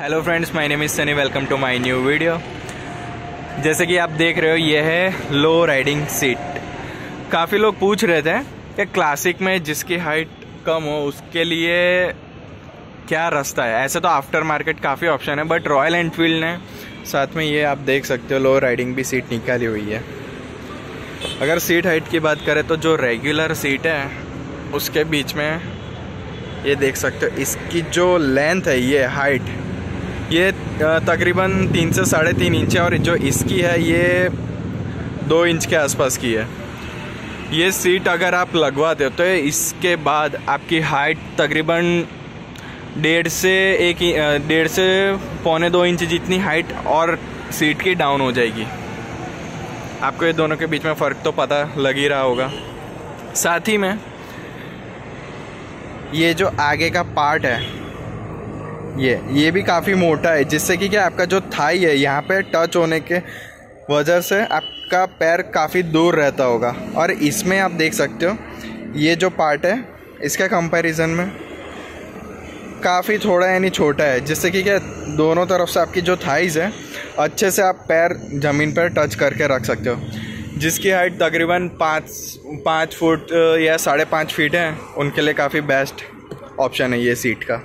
Hello friends my name is Sunny welcome to my new video जैसे कि आप देख रहे हो, ये है लो राइडिंग सीट काफ़ी लोग पूछ रहे थे कि क्लासिक में जिसकी हाइट कम हो, उसके लिए क्या रास्ता है? ऐसे तो आफ्टर मार्केट काफ़ी ऑप्शन है बट रॉयल एनफील्ड ने साथ में ये आप देख सकते हो लो राइडिंग भी सीट निकाली हुई है. अगर सीट हाइट की बात करें तो जो रेगुलर सीट है, उसके बीच में ये देख सकते हो, इसकी जो लेंथ है, ये हाइट ये तकरीबन तीन से साढ़े तीन इंच है और जो इसकी है, ये दो इंच के आसपास की है। ये सीट अगर आप लगवाते हो तो इसके बाद आपकी हाइट तकरीबन डेढ़ से एक डेढ़ से पौने दो इंच जितनी हाइट और सीट की डाउन हो जाएगी। आपको ये दोनों के बीच में फ़र्क तो पता लग ही रहा होगा। साथ ही में ये जो आगे का पार्ट है ये ये भी काफ़ी मोटा है, जिससे कि क्या आपका जो थाई है, यहाँ पे टच होने के वजह से आपका पैर काफ़ी दूर रहता होगा। और इसमें आप देख सकते हो, ये जो पार्ट है, इसके कंपैरिजन में काफ़ी थोड़ा यानी छोटा है, जिससे कि क्या दोनों तरफ़ से आपकी जो थाइज़ है, अच्छे से आप पैर ज़मीन पर टच करके रख सकते हो। जिसकी हाइट तकरीबन पाँच पाँच फुट या साढ़े पाँच फीट है, उनके लिए काफ़ी बेस्ट ऑप्शन है ये सीट का।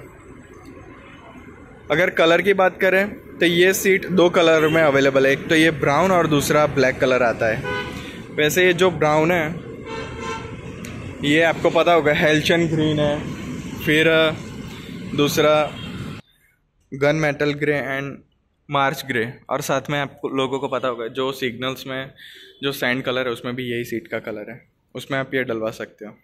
अगर कलर की बात करें तो ये सीट दो कलर में अवेलेबल है। एक तो ये ब्राउन और दूसरा ब्लैक कलर आता है। वैसे ये जो ब्राउन है, ये आपको पता होगा हेल्चन ग्रीन है, फिर, दूसरा gun metal grey and marsh grey और साथ में आप लोगों को पता होगा, जो सिग्नल्स में, जो सैंड कलर है, उसमें भी यही सीट का कलर है। उसमें आप ये डलवा सकते हो।